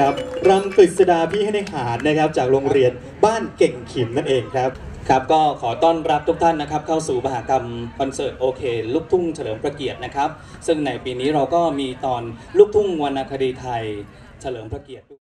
รกฤษดาพี่ให้ในหารนะครับจากโรงเรียนบ้านเก่งขิมนั่นเองครับครับก็ขอต้อนรับทุกท่านนะครับเข้าสู่มหากรรมคอนเสิร์ตโอเคลูกทุ่งเฉลิมพระเกียรตินะครับ ซึ่งในปีนี้เราก็มีตอนลูกทุ่งวรรณคดีไทย เฉลิมพระเกียรติ